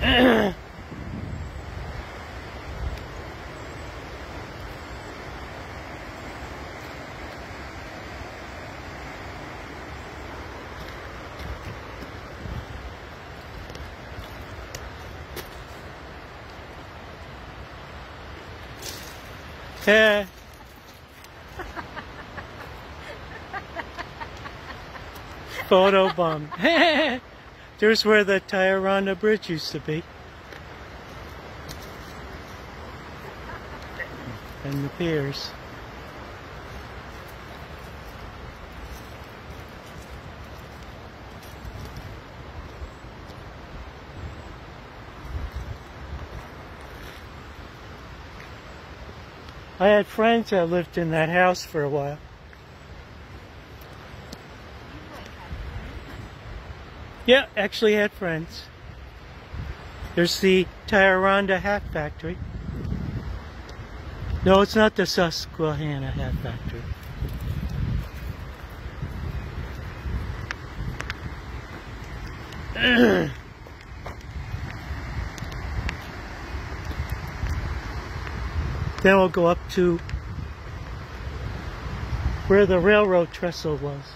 Yeah. Photo bomb. There's where the Tioronda Bridge used to be. And the piers. I had friends that lived in that house for a while. Yeah, actually had friends. There's the Tioronda Hat Factory. No, it's not the Susquehanna Hat Factory. then we'll go up to where the railroad trestle was.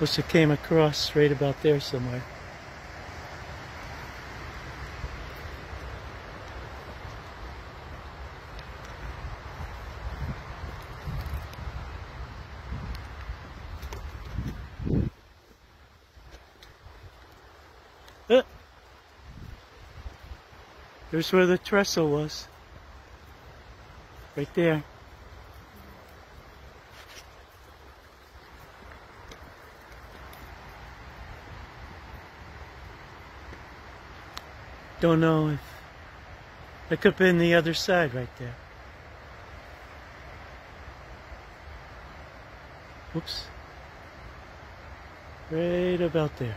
Wish it came across right about there somewhere. Uh, There's where the trestle was. Right there. Don't know if it could have been the other side right there. Whoops. Right about there.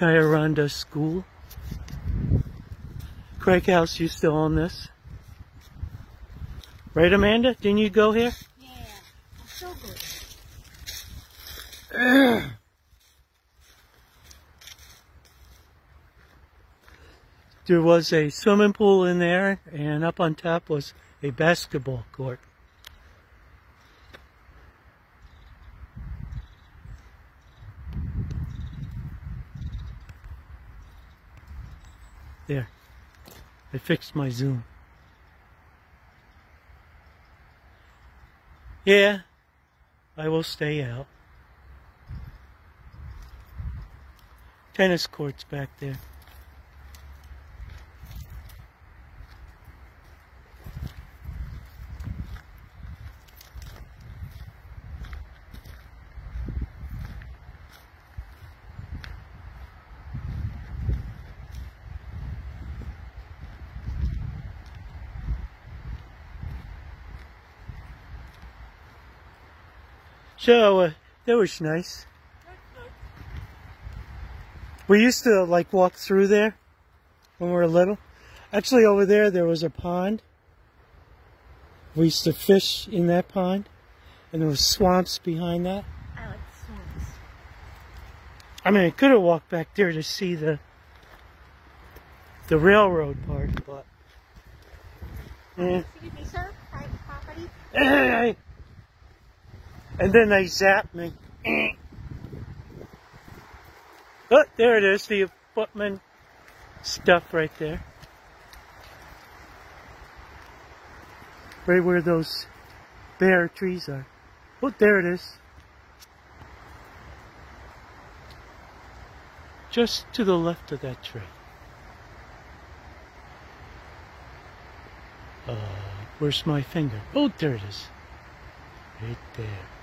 Tioronda School. Craig House you still own this. Right, Amanda? Didn't you go here? Yeah, so good. There was a swimming pool in there, and up on top was a basketball court. There. I fixed my zoom. Yeah, I will stay out. Tennis courts back there. So, uh, that was nice. We used to like walk through there when we were little. Actually, over there, there was a pond. We used to fish in that pond, and there was swamps behind that. I like swamps. I mean, I could have walked back there to see the the railroad part, but yeah. Excuse me, sir. Private property. Hey! And then they zap me. Oh, there it is, the footman stuff right there. Right where those bare trees are. Oh, there it is. Just to the left of that tree. Uh, where's my finger? Oh, there it is. Right there.